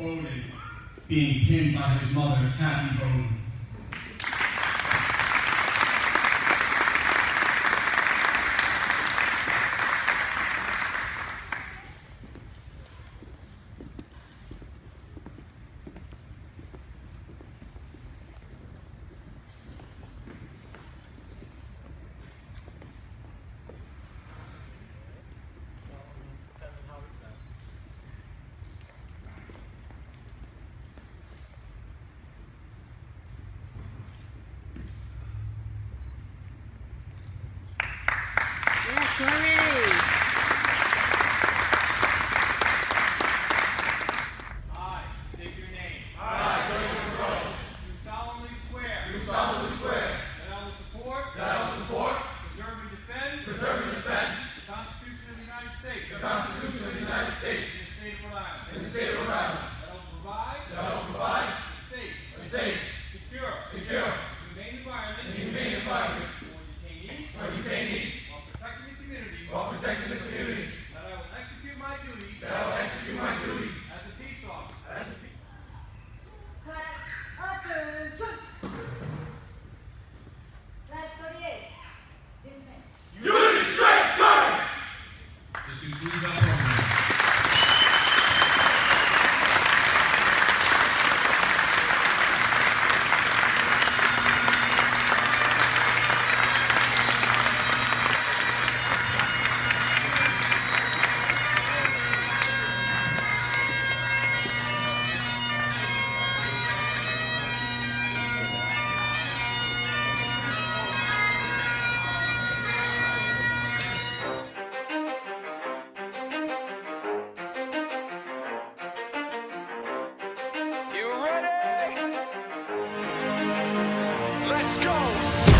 Being pinned by his mother, Kathy Foley. Let's go.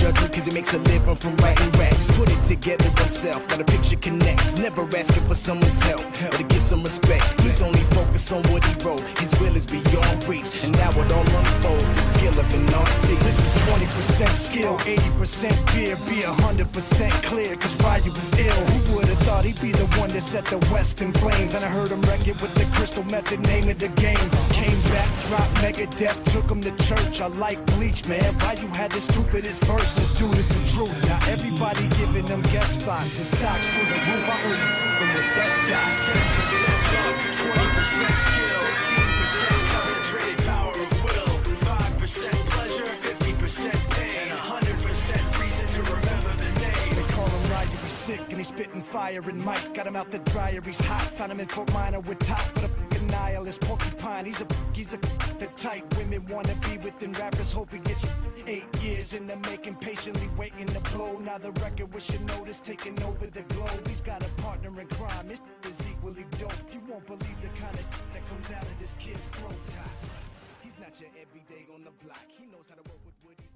him because he makes a living from writing raps. Put it together himself, got a picture connects, never asking for someone's help or to get some respect. He's only focused on what he wrote, his will is beyond reach, and now it all unfolds the skill of an artist. This is 20% skill, 80% fear, be 100% clear, cause Ryu was ill. Who would've thought he'd be the one that set the West in flames? And I heard him wreck it with the crystal method, name of the game. Came back, dropped Megadeth, took him to church. I like Bleach, man. Ryu had the stupidest verse, this dude is the truth. Now everybody giving them guest spots and stocks through the roof. I he's spitting fire and Mike got him out the dryer, he's hot. Found him in Fort Minor with top, but a fucking nihilist porcupine. He's a he's a the type women wanna be within rappers. Hope he gets eight years in the making, patiently waiting to blow. Now the record with notice taking over the globe. He's got a partner in crime, his is equally dope. You won't believe the kind of that comes out of this kid's throat. He's not your everyday on the block. He knows how to work with got.